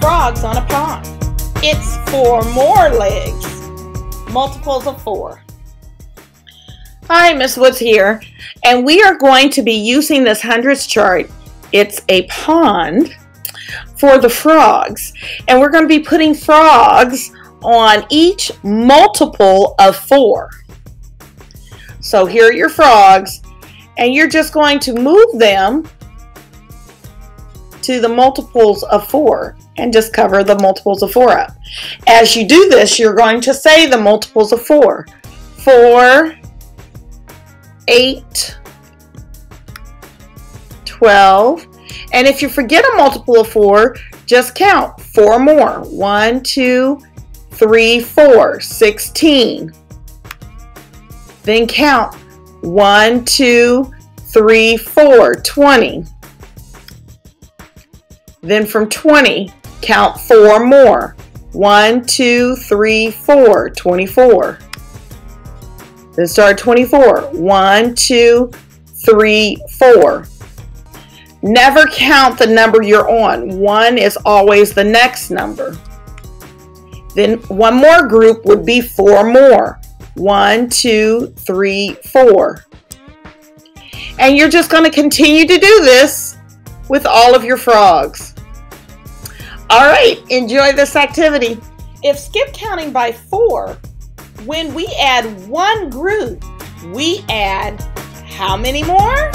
frogs on a pond. It's four more legs, multiples of four. Hi, Miss Woods here, and we are going to be using this hundreds chart. It's a pond for the frogs, and we're going to be putting frogs on each multiple of four. So here are your frogs, and you're just going to move them to the multiples of 4 and just cover the multiples of 4 up. As you do this, you're going to say the multiples of 4. 4, 8, 12, and if you forget a multiple of 4, just count 4 more. 1, 2, 3, 4, 16. Then count 1, 2, 3, 4, 20. Then from 20, count four more. 1, 2, 3, 4, 24. Then start 24. 1, 2, 3, 4. Never count the number you're on. 1 is always the next number. Then one more group would be four more. One, two, three, four. And you're just going to continue to do this with all of your frogs. All right, enjoy this activity. If skip counting by four, when we add one group, we add how many more?